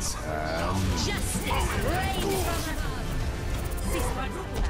Justice reigns from above.